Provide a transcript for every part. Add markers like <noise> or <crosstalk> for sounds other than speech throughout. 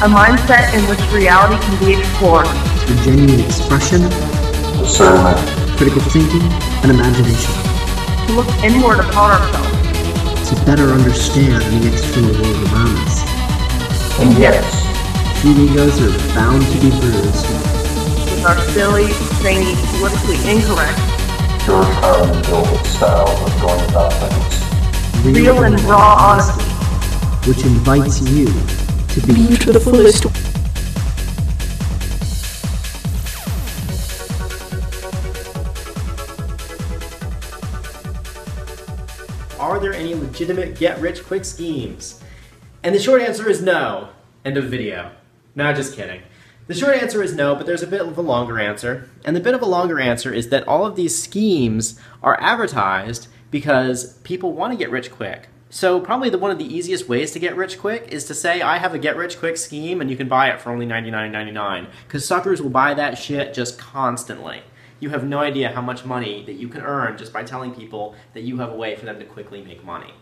A mindset in which reality can be explored. The genuine expression, Discernment. critical thinking, and imagination. To look inward upon ourselves. To better understand the external world around us. And yes, Few egos are bound to be bruised. With our silly, zany, politically incorrect, George Carlin built style of going about things. real and raw honesty. which invites you to be to the fullest. Are there any legitimate get rich quick schemes? And the short answer is no. End of video. No, just kidding. The short answer is no, but there's a bit of a longer answer. And the bit of a longer answer is that all of these schemes are advertised because people want to get rich quick. So probably the one of the easiest ways to get rich quick is to say I have a get rich quick scheme and you can buy it for only $99.99 because suckers will buy that shit just constantly. You have no idea how much money that you can earn just by telling people that you have a way for them to quickly make money.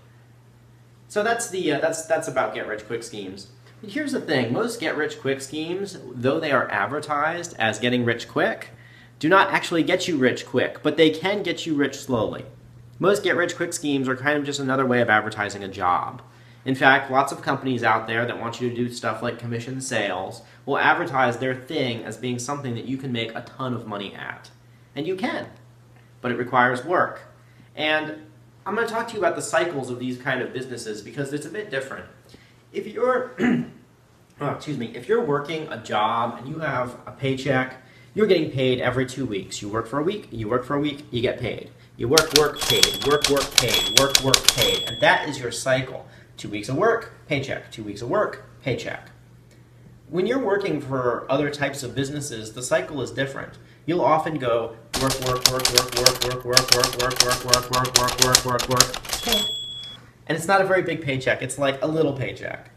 So that's the uh, that's that's about get rich quick schemes. But here's the thing: most get rich quick schemes, though they are advertised as getting rich quick, do not actually get you rich quick, but they can get you rich slowly. Most get rich quick schemes are kind of just another way of advertising a job. In fact, lots of companies out there that want you to do stuff like commission sales will advertise their thing as being something that you can make a ton of money at. And you can, but it requires work. And I'm going to talk to you about the cycles of these kind of businesses because it's a bit different. If you're, <clears throat> oh, excuse me, if you're working a job and you have a paycheck, you're getting paid every two weeks. You work for a week, you work for a week, you get paid. You work, work, paid, work, work, paid, work, work, paid. And that is your cycle. Two weeks of work, paycheck. Two weeks of work, paycheck. When you're working for other types of businesses, the cycle is different. You'll often go work, work, work, work, work, work, work, work, work, work, work, work, work, work, work, work. And it's not a very big paycheck. It's like a little paycheck.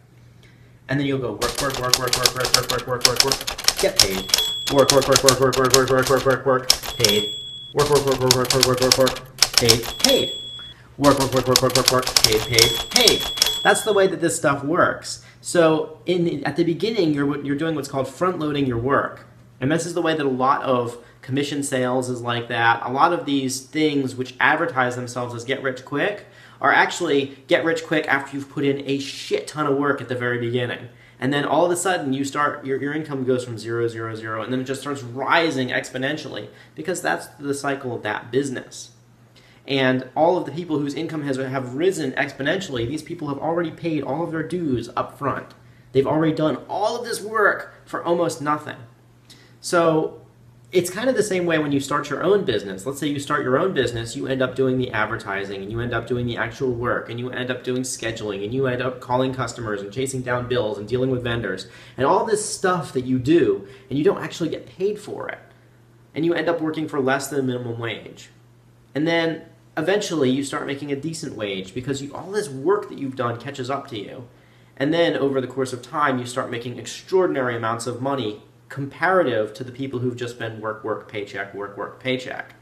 And then you'll go work, work, work, work, work, work, work, work, work, work, work, get paid. Work, work, work, work, work, work, work, work, work, work, work, paid. Work, work, work, work, work, work, work, work, work, paid, paid. Work, work, work, work, work, work, work, paid, paid, paid. That's the way that this stuff works. So in at the beginning, you're you're doing what's called front loading your work, and this is the way that a lot of commission sales is like that. A lot of these things which advertise themselves as get rich quick are actually get rich quick after you've put in a shit ton of work at the very beginning. And then all of a sudden you start your, your income goes from zero, zero, zero, and then it just starts rising exponentially because that's the cycle of that business. And all of the people whose income has have risen exponentially, these people have already paid all of their dues up front. They've already done all of this work for almost nothing. So it's kind of the same way when you start your own business. Let's say you start your own business, you end up doing the advertising and you end up doing the actual work and you end up doing scheduling and you end up calling customers and chasing down bills and dealing with vendors and all this stuff that you do and you don't actually get paid for it. And you end up working for less than minimum wage. And then eventually you start making a decent wage because you, all this work that you've done catches up to you. And then over the course of time, you start making extraordinary amounts of money comparative to the people who've just been work, work, paycheck, work, work, paycheck.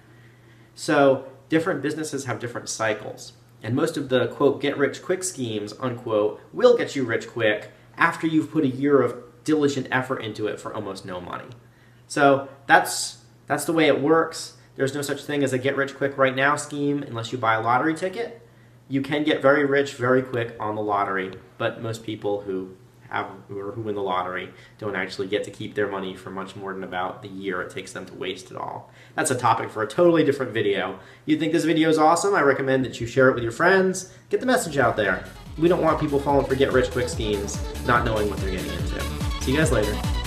So different businesses have different cycles. And most of the quote get rich quick schemes unquote will get you rich quick after you've put a year of diligent effort into it for almost no money. So that's that's the way it works. There's no such thing as a get rich quick right now scheme unless you buy a lottery ticket. You can get very rich very quick on the lottery, but most people who have or who win the lottery don't actually get to keep their money for much more than about the year it takes them to waste it all. That's a topic for a totally different video. You think this video is awesome? I recommend that you share it with your friends. Get the message out there. We don't want people falling for get rich quick schemes, not knowing what they're getting into. See you guys later.